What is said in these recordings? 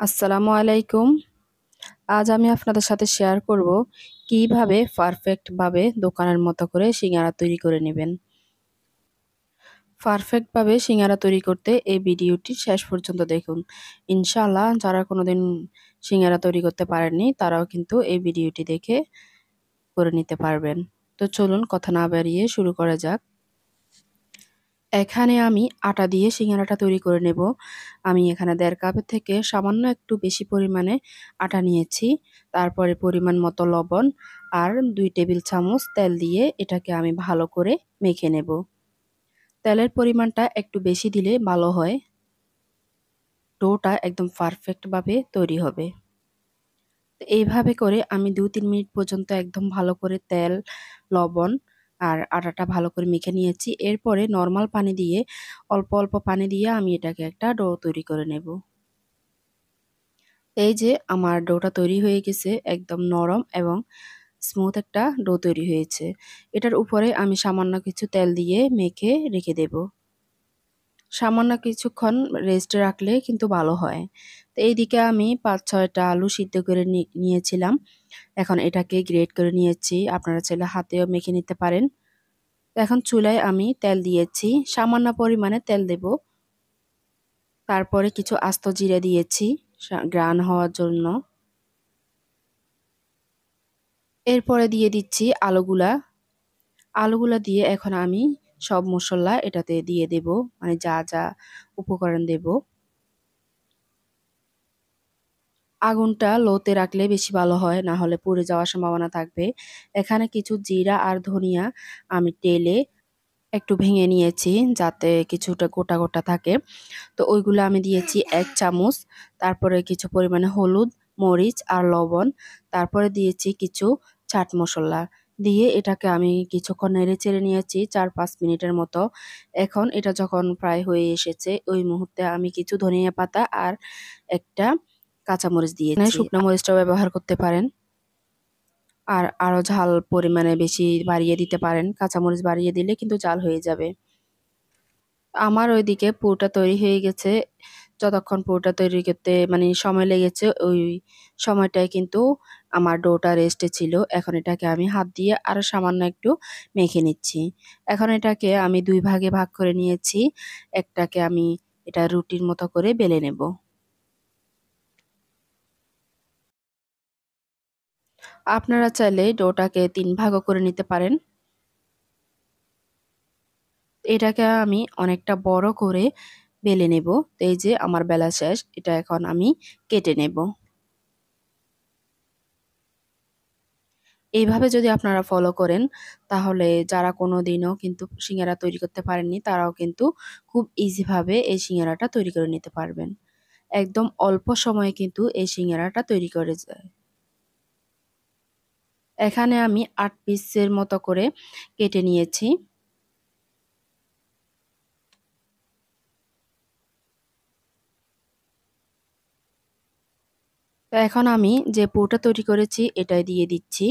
আসসালামু আলাইকুম। আজ আমি আপনাদের সাথে শেয়ার করব কীভাবে পারফেক্টভাবে দোকানের মতো করে সিঙ্গারা তৈরি করে নেবেন। পারফেক্টভাবে সিঙ্গারা তৈরি করতে এই ভিডিওটি শেষ পর্যন্ত দেখুন। ইনশাআল্লাহ যারা কোনোদিন সিঙ্গারা তৈরি করতে পারেননি, তারাও কিন্তু এই ভিডিওটি দেখে করে নিতে পারবেন। তো চলুন কথা না বাড়িয়ে শুরু করা যাক। এখানে আমি আটা দিয়ে সিঙ্গারাটা তৈরি করে নেব। আমি এখানে দেড় কাপের থেকে সামান্য একটু বেশি পরিমাণে আটা নিয়েছি। তারপরে পরিমাণ মতো লবণ আর দুই টেবিল চামচ তেল দিয়ে এটাকে আমি ভালো করে মেখে নেব। তেলের পরিমাণটা একটু বেশি দিলে ভালো হয়। ডোটা একদম পারফেক্টভাবে তৈরি হবে। এইভাবে করে আমি দু তিন মিনিট পর্যন্ত একদম ভালো করে তেল, লবণ আর আটাটা ভালো করে মেখে নিয়েছি। এরপরে নর্মাল পানি দিয়ে, অল্প অল্প পানি দিয়ে আমি এটাকে একটা ডো তৈরি করে নেব। এই যে আমার ডোটা তৈরি হয়ে গেছে, একদম নরম এবং স্মুথ একটা ডো তৈরি হয়েছে। এটার উপরে আমি সামান্য কিছু তেল দিয়ে মেখে রেখে দেব। সামান্য কিছুক্ষণ রেস্টে রাখলে কিন্তু ভালো হয়। তো এইদিকে আমি পাঁচ ছয়টা আলু সিদ্ধ করে নিয়েছিলাম। এখন এটাকে গ্রেট করে নিয়েছি। আপনারা চাইলে হাতেও মেখে নিতে পারেন। এখন চুলায় আমি তেল দিয়েছি। সামান্য পরিমাণে তেল দেব। তারপরে কিছু আস্ত জিরে দিয়েছি গ্রান হওয়ার জন্য। এরপরে দিয়ে দিচ্ছি আলুগুলা। আলুগুলা দিয়ে এখন আমি সব মশলা এটাতে দিয়ে দেব মানে যা যা উপকরণ দেব। আগুনটা লোতে রাখলে বেশি ভালো হয়, না হলে পুড়ে যাওয়ার সম্ভাবনা থাকবে। এখানে কিছু জিরা আর ধনিয়া আমি তেলে একটু ভেঙে নিয়েছি, যাতে কিছুটা গোটা গোটা থাকে। তো ওইগুলো আমি দিয়েছি এক চামচ, তারপরে কিছু পরিমাণে হলুদ, মরিচ আর লবণ, তারপরে দিয়েছি কিছু চাট মশলা। দিয়ে এটাকে আমি কিছুক্ষণ নেড়ে চেড়ে নিয়েছি চার পাঁচ মিনিটের মতো। এখন এটা যখন প্রায় হয়ে এসেছে ওই মুহূর্তে আমি কিছু ধনিয়া পাতা আর একটা কাঁচামরিচ দিয়ে শুকনো মরিচটাও ব্যবহার করতে পারেন। আর আরও ঝাল পরিমাণে বেশি বাড়িয়ে দিতে পারেন। কাঁচামরিচ বাড়িয়ে দিলে কিন্তু জাল হয়ে যাবে। আমার ওইদিকে পুরোটা তৈরি হয়ে গেছে। যতক্ষণ পুরোটা তৈরি করতে মানে সময় লেগেছে, ওই সময়টায় কিন্তু আমার ডোটা রেস্টে ছিল। এখন এটাকে আমি হাত দিয়ে আরও সামান্য একটু মেখে নিচ্ছি। এখন এটাকে আমি দুই ভাগে ভাগ করে নিয়েছি। একটাকে আমি এটা রুটির মতো করে বেলে নেব। আপনারা চাইলে ডোটাকে তিন ভাগও করে নিতে পারেন। এটাকে আমি অনেকটা বড় করে বেলে নেব। এই যে আমার বেলা শেষ, এটা এখন আমি কেটে নেব। এইভাবে যদি আপনারা ফলো করেন, তাহলে যারা কোনো দিনও কিন্তু সিঙ্গারা তৈরি করতে পারেননি, তারাও কিন্তু খুব ইজিভাবে এই সিঙ্গারাটা তৈরি করে নিতে পারবেন। একদম অল্প সময়ে কিন্তু এই সিঙ্গারাটা তৈরি করে যায়। এখানে আমি আট পিসের মতো করে কেটে নিয়েছি। তো এখন আমি যে পুরোটা তৈরি করেছি, এটাই দিয়ে দিচ্ছি।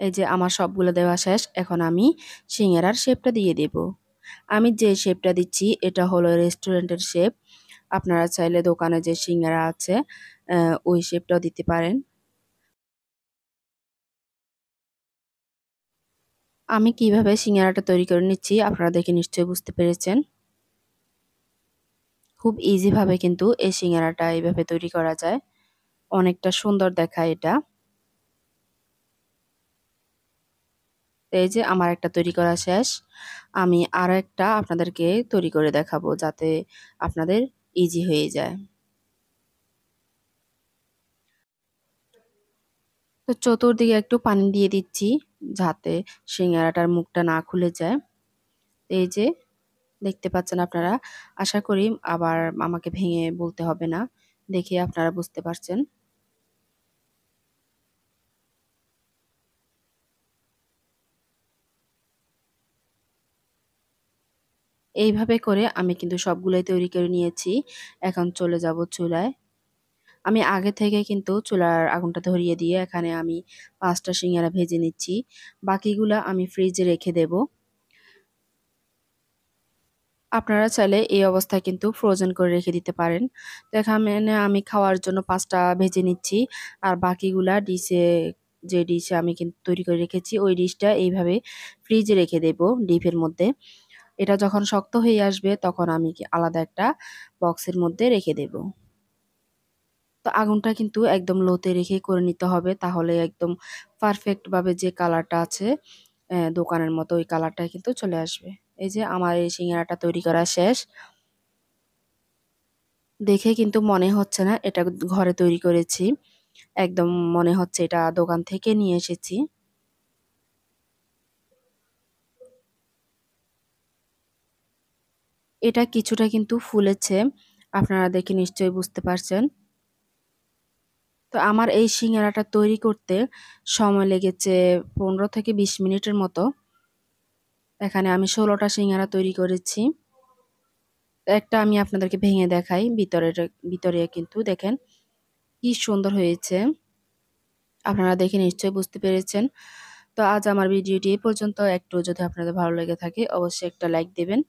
এই যে আমার সবগুলো দেওয়া শেষ, এখন আমি সিঙ্গারার শেপটা দিয়ে দেব। আমি যে শেপটা দিচ্ছি, এটা হলো রেস্টুরেন্টের শেপ। আপনারা চাইলে দোকানে যে সিঙ্গারা আছে ওই শেপটাও দিতে পারেন। আমি কীভাবে সিঙ্গারাটা তৈরি করে নিচ্ছি, আপনারা দেখে নিশ্চয়ই বুঝতে পেরেছেন। খুব ইজিভাবে কিন্তু এই সিঙ্গারাটা এইভাবে তৈরি করা যায়। অনেকটা সুন্দর দেখায় এটা। এই যে আমার একটা তৈরি করা শেষ। আমি আরও একটা আপনাদেরকে তৈরি করে দেখাবো যাতে আপনাদের ইজি হয়ে যায়। তো চতুর্দিকে একটু পানি দিয়ে দিচ্ছি যাতে সিঙ্গারাটার মুখটা না খুলে যায়। এই যে দেখতে পাচ্ছেন আপনারা। আশা করি আবার আমাকে ভেঙে বলতে হবে না। দেখে আপনারা বুঝতে পারছেন। এইভাবে করে আমি কিন্তু সবগুলোই তৈরি করে নিয়েছি। এখন চলে যাব চুলায়। আমি আগে থেকে কিন্তু চুলার আগুনটা ধরিয়ে দিয়ে এখানে আমি পাঁচটা সিঙ্গারা ভেজে নিচ্ছি। বাকিগুলা আমি ফ্রিজে রেখে দেব। আপনারা চাইলে এই অবস্থায় কিন্তু ফ্রোজেন করে রেখে দিতে পারেন। তো এখানে আমি খাওয়ার জন্য পাঁচটা ভেজে নিচ্ছি। আর বাকিগুলা ডিশে যে ডিশে আমি কিন্তু তৈরি করে রেখেছি, ওই ডিশটা এইভাবে ফ্রিজে রেখে দেব ডিপের মধ্যে। এটা যখন শক্ত হয়ে আসবে, তখন আমি আলাদা একটা বক্সের মধ্যে রেখে দেব। তো আগুনটা কিন্তু একদম লোতে রেখে করে নিতে হবে, তাহলে একদম পারফেক্টভাবে যে কালারটা আছে দোকানের মতো ওই কালারটা কিন্তু চলে আসবে। এই যে আমার এই সিঙ্গারাটা তৈরি করা শেষ। দেখে কিন্তু মনে হচ্ছে না, এটা ঘরে তৈরি করেছি। একদম মনে হচ্ছে এটা দোকান থেকে নিয়ে এসেছি। এটা কিছুটা কিন্তু ফুলেছে, আপনারা দেখে নিশ্চয়ই বুঝতে পারছেন। তো আমার এই সিঙ্গারাটা তৈরি করতে সময় লেগেছে পনেরো থেকে বিশ মিনিটের মতো। এখানে আমি ষোলোটা সিঙ্গারা তৈরি করেছি। একটা আমি আপনাদেরকে ভেঙে দেখাই, ভিতরের, ভিতরে কিন্তু দেখেন কি সুন্দর হয়েছে। আপনারা দেখে নিশ্চয়ই বুঝতে পেরেছেন। তো আজ আমার ভিডিওটি এই পর্যন্ত। একটু যদি আপনাদের ভালো লেগে থাকে, অবশ্যই একটা লাইক দেবেন।